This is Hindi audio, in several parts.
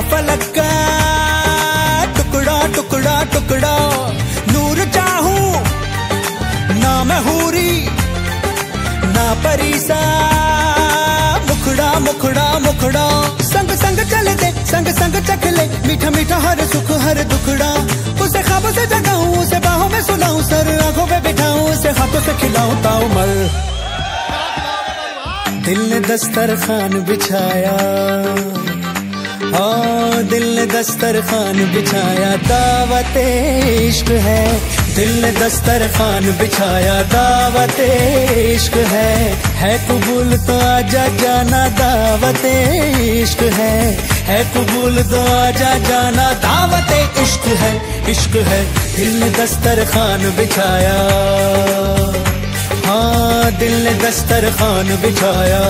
फलक का टुकड़ा टुकड़ा टुकड़ा। नूर चाहू, ना मैं हूरी ना परीसा। मुखड़ा मुखड़ा मुखड़ा। संग संग चल दे, संग संग चख ले। मीठा मीठा हर सुख, हर दुखड़ा। उसे खाबों से जगाऊ, उसे बाहों में सुनाऊ सर आँखों में बिठाऊ, उसे हाथों से खिलाऊ। ताऊ मल। दिल ने दस्तर खान बिछाया। दस्तर खान बिछाया, दावत इश्क है। दिल ने दस्तर खान बिछाया, दावत इश्क है। है कबूल तो आजा जाना, दावत इश्क है। है कबूल तो आजा जाना, दावत इश्क है इश्क है। दिल ने दस्तर खान बिछाया। हाँ दिल ने दस्तर खान बिछाया।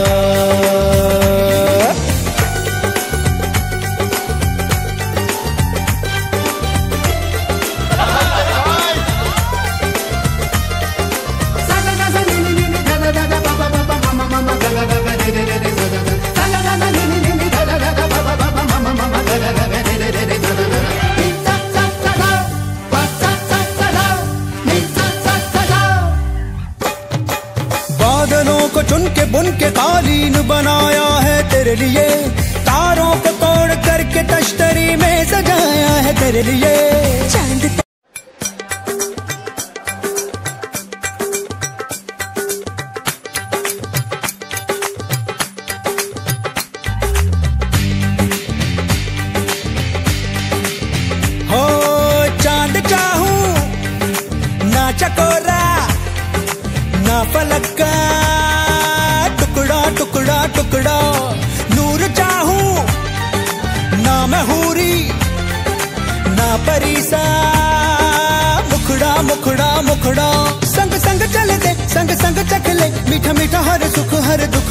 चुन के बुन के कालीन बनाया है तेरे लिए। तारों को तोड़ करके तश्तरी में सजाया है तेरे लिए। चाँद चकोरा, ना पलक्का टुकड़ा टुकड़ा, नूर चाहू, ना मैं हूरी ना परीसा। मुखड़ा मुखड़ा मुखड़ा। संग संग चल दे, संग संग चख ले। मीठा मीठा हर सुख, हर दुख।